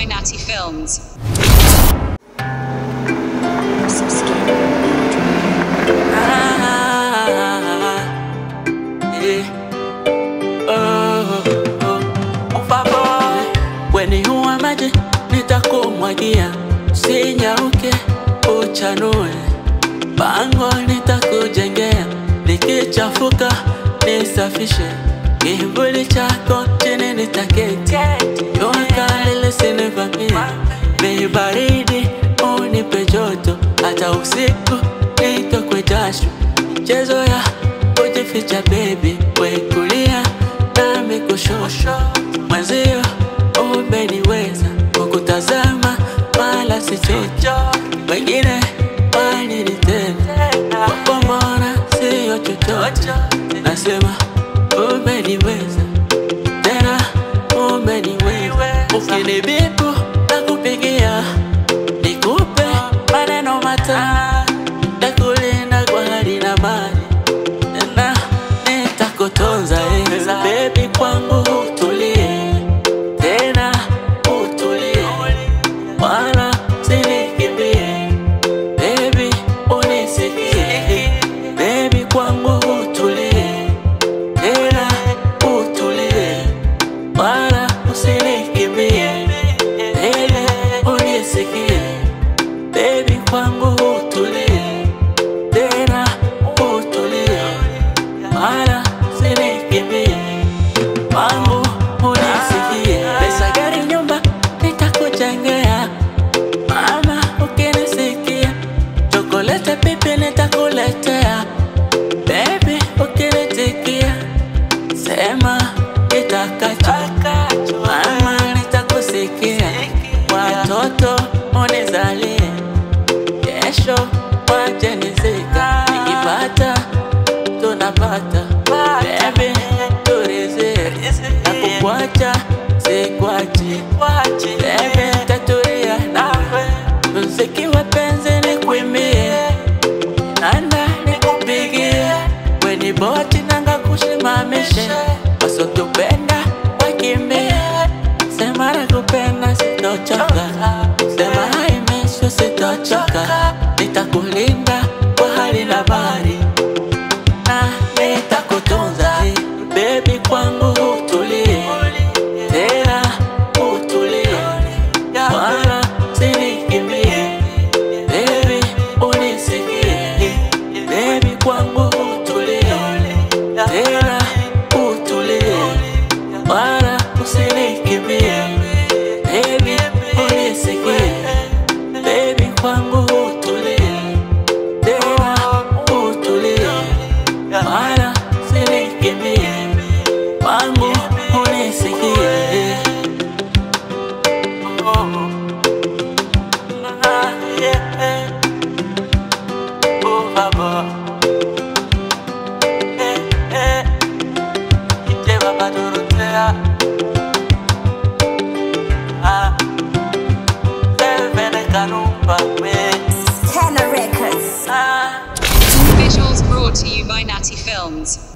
by Natty Films. Sinyauke uchanue, pango nitakujengea, nikichafuka nisafishe, kivuli chako chini nitaketi, hata usiku nitokwe jasho, chezo ya kujificha baby, wekulia nami kushoto, mwenzio umeniweza kukutazama mala sichocho, wengine walinitenda wapomona siyo chochote, nasema umeniweza tena umeniweza, ukinibipu Chokolete, pipi nitakuletea baby, ukinitikia. Sema kitakacho Shima mission Paso tu pena Wakime Semana kupenda Sitochoka Sema haimeshi Usitochoka Nitakulinda tena Dorothea. Ah. Selvene Kanumba, we. Tenor Records. Ah. Visuals brought to you by Natty Films.